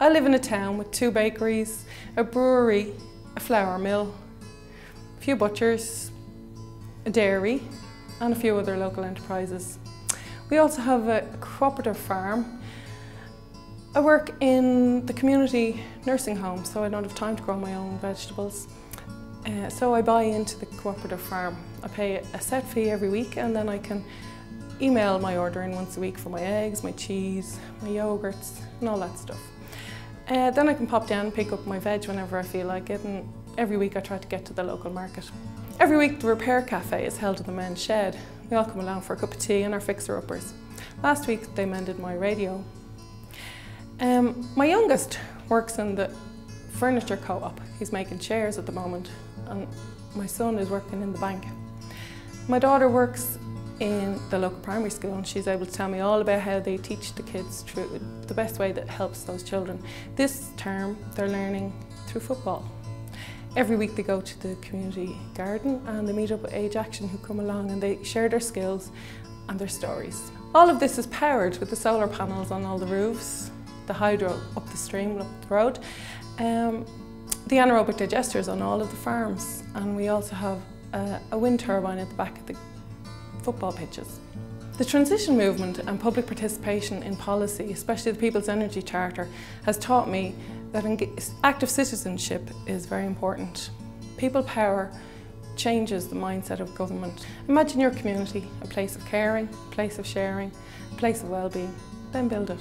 I live in a town with two bakeries, a brewery, a flour mill, a few butchers, a dairy and a few other local enterprises. We also have a cooperative farm. I work in the community nursing home so I don't have time to grow my own vegetables. Uh, so I buy into the cooperative farm. I pay a set fee every week and then I can email my order in once a week for my eggs, my cheese, my yogurts and all that stuff. Uh, then I can pop down and pick up my veg whenever I feel like it and every week I try to get to the local market. Every week the Repair Cafe is held in the men's shed. We all come along for a cup of tea and our fixer-uppers. Last week they mended my radio. Um, my youngest works in the furniture co-op. He's making chairs at the moment and my son is working in the bank. My daughter works in the local primary school and she's able to tell me all about how they teach the kids through the best way that helps those children. This term they're learning through football. Every week they go to the community garden and they meet up with Age Action who come along and they share their skills and their stories. All of this is powered with the solar panels on all the roofs, the hydro up the stream up the road, um, the anaerobic digesters on all of the farms and we also have a, a wind turbine at the back of the football pitches. The transition movement and public participation in policy, especially the People's Energy Charter, has taught me that active citizenship is very important. People power changes the mindset of government. Imagine your community, a place of caring, a place of sharing, a place of well-being, then build it.